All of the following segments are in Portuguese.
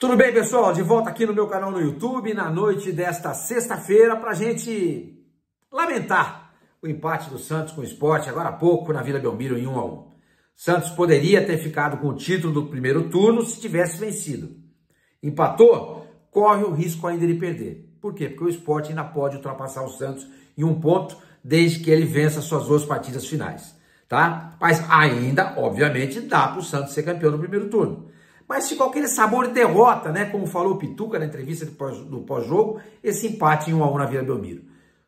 Tudo bem, pessoal? De volta aqui no meu canal no YouTube, na noite desta sexta-feira, para gente lamentar o empate do Santos com o esporte, agora há pouco, na Vila Belmiro, em 1 a 1 Santos poderia ter ficado com o título do primeiro turno se tivesse vencido. Empatou, corre o risco ainda de perder. Por quê? Porque o esporte ainda pode ultrapassar o Santos em um ponto, desde que ele vença suas duas partidas finais. Tá? Mas ainda, obviamente, dá para o Santos ser campeão no primeiro turno. Mas ficou aquele sabor de derrota, né? Como falou o Pituca na entrevista do pós-jogo, esse empate em 1 a 1 na Vila Belmiro.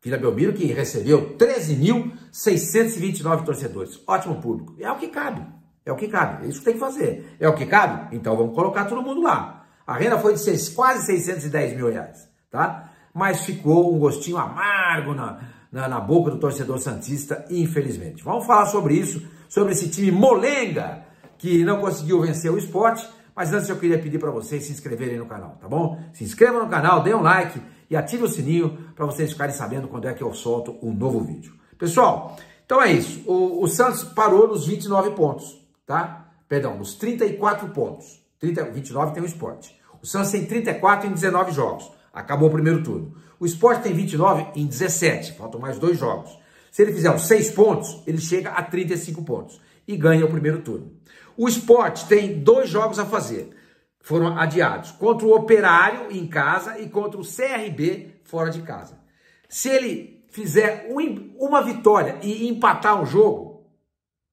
Vila Belmiro que recebeu 13.629 torcedores. Ótimo público. É o que cabe. É o que cabe. É isso que tem que fazer. É o que cabe? Então vamos colocar todo mundo lá. A renda foi de seis, quase 610 mil reais, tá? Mas ficou um gostinho amargo na, na, na boca do torcedor santista, infelizmente. Vamos falar sobre isso, sobre esse time molenga que não conseguiu vencer o esporte mas antes eu queria pedir para vocês se inscreverem no canal, tá bom? Se inscreva no canal, dê um like e ative o sininho para vocês ficarem sabendo quando é que eu solto um novo vídeo. Pessoal, então é isso. O, o Santos parou nos 29 pontos, tá? Perdão, nos 34 pontos. 30, 29 tem o esporte. O Santos tem 34 em 19 jogos. Acabou o primeiro turno. O esporte tem 29 em 17. Faltam mais dois jogos. Se ele fizer os 6 pontos, ele chega a 35 pontos e ganha o primeiro turno. O esporte tem dois jogos a fazer, foram adiados, contra o Operário em casa e contra o CRB fora de casa. Se ele fizer um, uma vitória e empatar um jogo,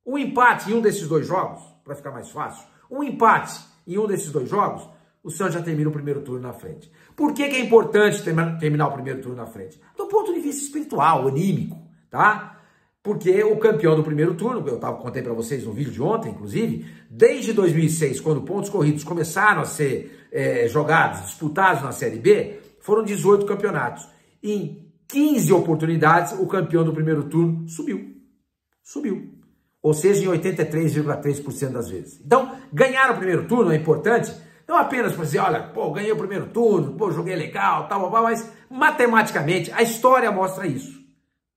um empate em um desses dois jogos, para ficar mais fácil, um empate em um desses dois jogos, o Santos já termina o primeiro turno na frente. Por que, que é importante terminar o primeiro turno na frente? Do ponto de vista espiritual, anímico, tá? Porque o campeão do primeiro turno, eu tava, contei para vocês no vídeo de ontem, inclusive, desde 2006, quando pontos corridos começaram a ser é, jogados, disputados na Série B, foram 18 campeonatos. Em 15 oportunidades, o campeão do primeiro turno subiu. Subiu. Ou seja, em 83,3% das vezes. Então, ganhar o primeiro turno é importante, não apenas para dizer, olha, pô, ganhei o primeiro turno, pô, joguei legal, tal, tal, mas matematicamente a história mostra isso,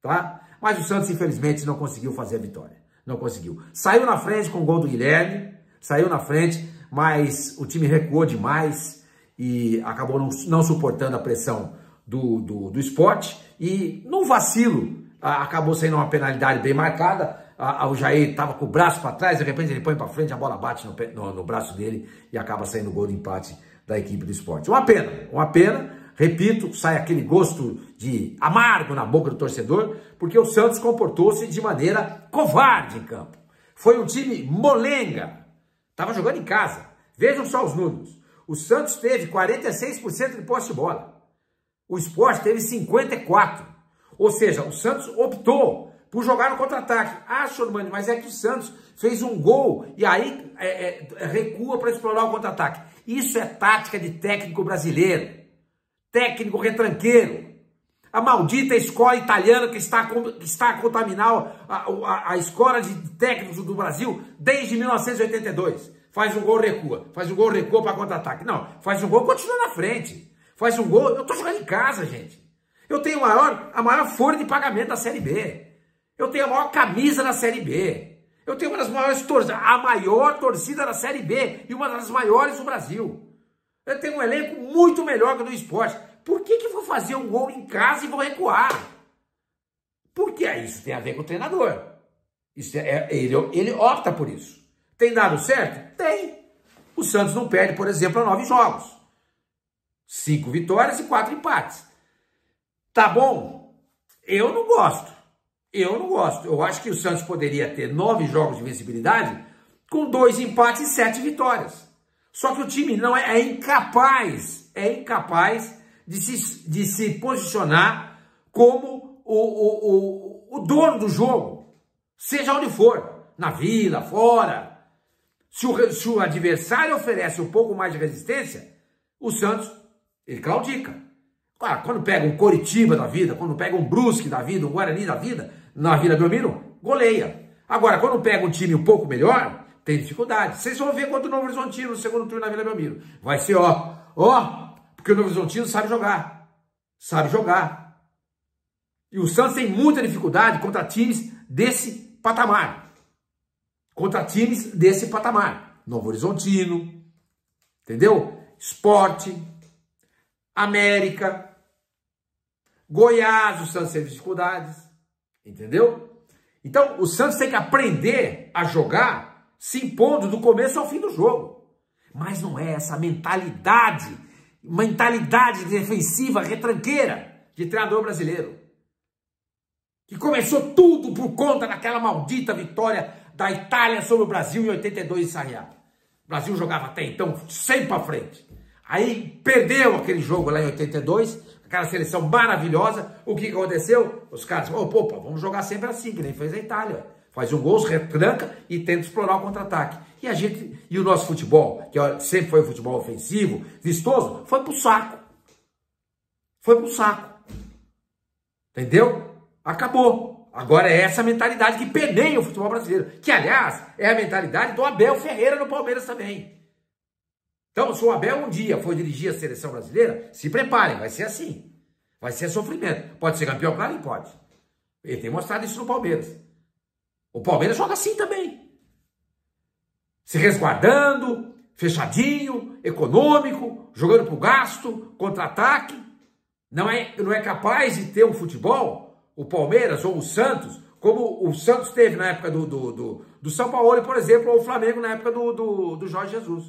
tá? Mas o Santos, infelizmente, não conseguiu fazer a vitória. Não conseguiu. Saiu na frente com o gol do Guilherme, saiu na frente, mas o time recuou demais e acabou não, não suportando a pressão do, do, do esporte. E num vacilo, acabou saindo uma penalidade bem marcada. O Jair estava com o braço para trás, de repente ele põe para frente, a bola bate no, no, no braço dele e acaba saindo o gol de empate da equipe do esporte. Uma pena, uma pena Repito, sai aquele gosto de amargo na boca do torcedor, porque o Santos comportou-se de maneira covarde em campo. Foi um time molenga. Estava jogando em casa. Vejam só os números. O Santos teve 46% de posse de bola. O Sport teve 54%. Ou seja, o Santos optou por jogar no contra-ataque. Ah, Sormani, mas é que o Santos fez um gol e aí é, é, recua para explorar o contra-ataque. Isso é tática de técnico brasileiro técnico retranqueiro, a maldita escola italiana que está, que está a contaminar a, a, a escola de técnicos do Brasil desde 1982. Faz um gol, recua. Faz um gol, recua para contra-ataque. Não, faz um gol, continua na frente. Faz um gol, eu estou jogando em casa, gente. Eu tenho maior, a maior folha de pagamento da Série B. Eu tenho a maior camisa da Série B. Eu tenho uma das maiores torcidas, a maior torcida da Série B e uma das maiores do Brasil. Eu tenho um elenco muito melhor que o do esporte. Por que, que vou fazer um gol em casa e vou recuar? Porque isso tem a ver com o treinador. Isso é, é, ele, ele opta por isso. Tem dado certo? Tem. O Santos não perde, por exemplo, a nove jogos. Cinco vitórias e quatro empates. Tá bom? Eu não gosto. Eu não gosto. Eu acho que o Santos poderia ter nove jogos de vencibilidade com dois empates e sete vitórias. Só que o time não é, é incapaz, é incapaz de se, de se posicionar como o, o, o, o dono do jogo, seja onde for, na vila, fora. Se o, se o adversário oferece um pouco mais de resistência, o Santos, ele claudica. Quando pega um Coritiba da vida, quando pega um Brusque da vida, um Guarani da vida, na Vila Belmiro, goleia. Agora, quando pega um time um pouco melhor, tem dificuldade. Vocês vão ver contra o Novo Horizontino no segundo turno na Vila Belmiro. Vai ser, ó, ó, porque o Novo Horizontino sabe jogar. Sabe jogar. E o Santos tem muita dificuldade contra times desse patamar. Contra times desse patamar. Novo Horizontino, entendeu? Esporte, América, Goiás, o Santos teve dificuldades, entendeu? Então, o Santos tem que aprender a jogar se impondo do começo ao fim do jogo. Mas não é essa mentalidade, mentalidade defensiva, retranqueira de treinador brasileiro. Que começou tudo por conta daquela maldita vitória da Itália sobre o Brasil em 82 em Sarriá. O Brasil jogava até então sempre para frente. Aí perdeu aquele jogo lá em 82, aquela seleção maravilhosa. O que aconteceu? Os caras, opa, vamos jogar sempre assim, que nem fez a Itália. Faz um gol, retranca e tenta explorar o contra-ataque. E a gente, e o nosso futebol, que sempre foi um futebol ofensivo, vistoso, foi pro saco. Foi pro saco. Entendeu? Acabou. Agora é essa mentalidade que permeia o futebol brasileiro. Que, aliás, é a mentalidade do Abel Ferreira no Palmeiras também. Então, se o Abel um dia for dirigir a seleção brasileira, se preparem, vai ser assim. Vai ser sofrimento. Pode ser campeão? Claro que pode. Ele tem mostrado isso no Palmeiras. O Palmeiras joga assim também. Se resguardando, fechadinho, econômico, jogando pro gasto, contra-ataque. Não é, não é capaz de ter um futebol, o Palmeiras ou o Santos, como o Santos teve na época do, do, do, do São Paulo, por exemplo, ou o Flamengo na época do, do, do Jorge Jesus.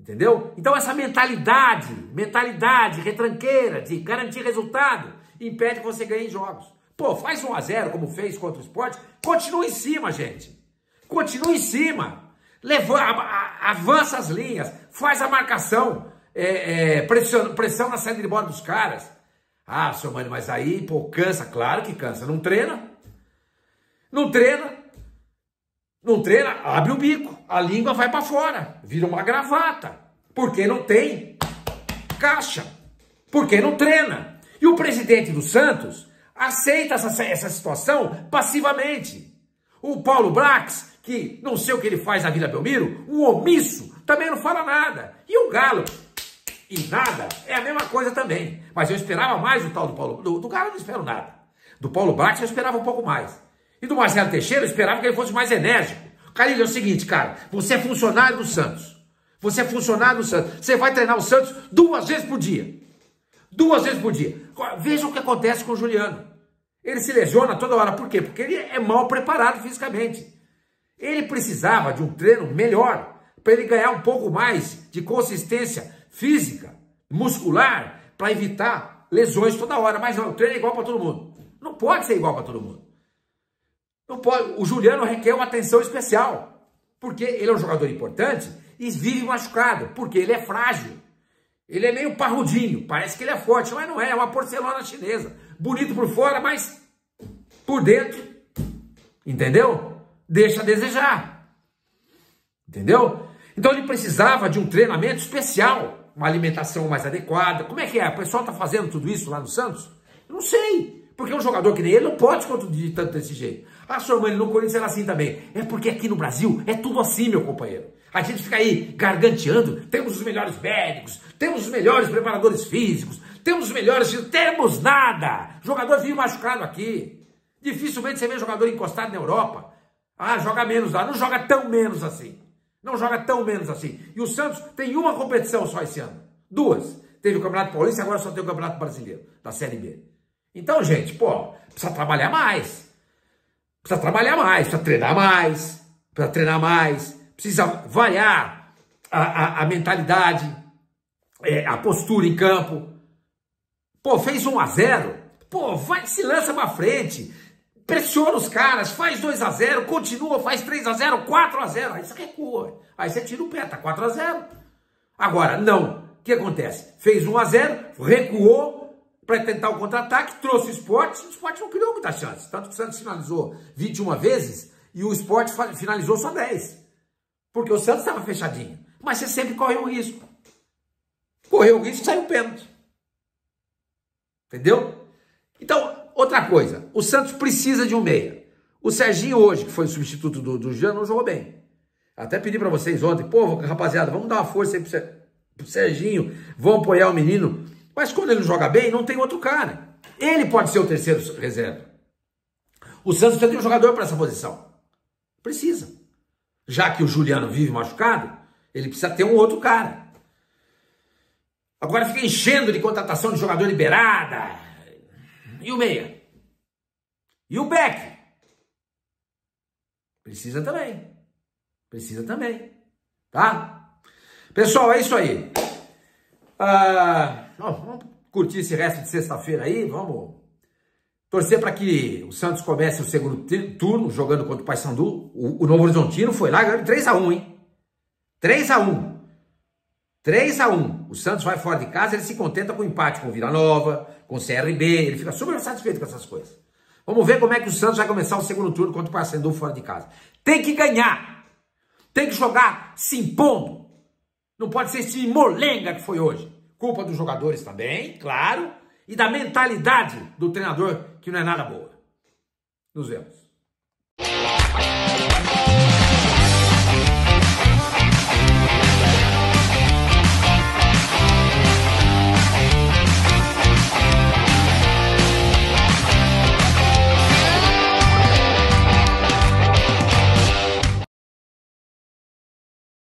Entendeu? Então essa mentalidade, mentalidade retranqueira de garantir resultado, impede que você ganhe jogos. Pô, faz 1 a 0 como fez contra o esporte, continua em cima, gente. Continua em cima. Leva, avança as linhas, faz a marcação, é, é, pressão, pressão na saída de bola dos caras. Ah, seu mano, mas aí, pô, cansa, claro que cansa. Não treina. Não treina. Não treina, abre o bico, a língua vai para fora, vira uma gravata. Porque não tem caixa. Porque não treina. E o presidente do Santos aceita essa, essa situação passivamente. O Paulo Brax, que não sei o que ele faz na Vila Belmiro, um omisso, também não fala nada. E o Galo, e nada, é a mesma coisa também. Mas eu esperava mais do tal do Paulo. Do, do Galo eu não espero nada. Do Paulo Brax eu esperava um pouco mais. E do Marcelo Teixeira, eu esperava que ele fosse mais enérgico. Carilho, é o seguinte, cara, você é funcionário do Santos. Você é funcionário do Santos. Você vai treinar o Santos duas vezes por dia. Duas vezes por dia. Veja o que acontece com o Juliano. Ele se lesiona toda hora. Por quê? Porque ele é mal preparado fisicamente. Ele precisava de um treino melhor para ele ganhar um pouco mais de consistência física, muscular, para evitar lesões toda hora. Mas não, o treino é igual para todo mundo. Não pode ser igual para todo mundo. Não pode. O Juliano requer uma atenção especial, porque ele é um jogador importante e vive machucado, porque ele é frágil. Ele é meio parrudinho, parece que ele é forte, mas não é, é uma porcelana chinesa. Bonito por fora, mas por dentro, entendeu? Deixa a desejar. Entendeu? Então ele precisava de um treinamento especial, uma alimentação mais adequada. Como é que é? O pessoal está fazendo tudo isso lá no Santos? Eu não sei. Porque um jogador que nem ele não pode contundir tanto desse jeito. Ah, sua mãe no Corinthians era assim também. É porque aqui no Brasil é tudo assim, meu companheiro. A gente fica aí garganteando, temos os melhores médicos, temos os melhores preparadores físicos, temos os melhores... Temos nada! Jogador vive machucado aqui. Dificilmente você vê jogador encostado na Europa. Ah, joga menos lá. Não joga tão menos assim. Não joga tão menos assim. E o Santos tem uma competição só esse ano. Duas. Teve o Campeonato Paulista, agora só tem o Campeonato Brasileiro, da Série B. Então, gente, pô, precisa trabalhar mais. Precisa trabalhar mais, precisa treinar mais, precisa treinar mais, precisa variar a, a, a mentalidade, é, a postura em campo. Pô, fez 1 a 0 Pô, vai, se lança pra frente, pressiona os caras, faz 2 a 0 continua, faz 3 a 0 4 a 0 Aí você recua, aí você tira o pé, tá 4 a 0 Agora, não. O que acontece? Fez 1 a 0 recuou, para tentar o contra-ataque, trouxe o esporte, o esporte não criou muita chance. Tanto que o Santos finalizou 21 vezes e o esporte finalizou só 10. Porque o Santos estava fechadinho. Mas você sempre correu o risco. Correu o risco e saiu pênalti. Entendeu? Então, outra coisa. O Santos precisa de um meia. O Serginho hoje, que foi o substituto do, do Jean, não jogou bem. Até pedi para vocês ontem, pô, rapaziada, vamos dar uma força aí pro, pro Serginho, vamos apoiar o menino. Mas quando ele joga bem, não tem outro cara. Ele pode ser o terceiro reserva. O Santos precisa ter um jogador para essa posição. Precisa. Já que o Juliano vive machucado, ele precisa ter um outro cara. Agora fica enchendo de contratação de jogador liberada. E o meia? E o Beck? Precisa também. Precisa também. Tá? Pessoal, é isso aí. Ah, vamos curtir esse resto de sexta-feira aí. Vamos torcer para que o Santos comece o segundo turno jogando contra o Paysandu. O, o Novo Horizontino foi lá ganhando 3x1, hein? 3x1. 3 a 1 O Santos vai fora de casa, ele se contenta com empate com o Vila Nova, com o CRB, ele fica super satisfeito com essas coisas. Vamos ver como é que o Santos vai começar o segundo turno contra o Paysandu fora de casa. Tem que ganhar. Tem que jogar se impondo. Não pode ser esse molenga que foi hoje. Culpa dos jogadores também, claro, e da mentalidade do treinador que não é nada boa. Nos vemos.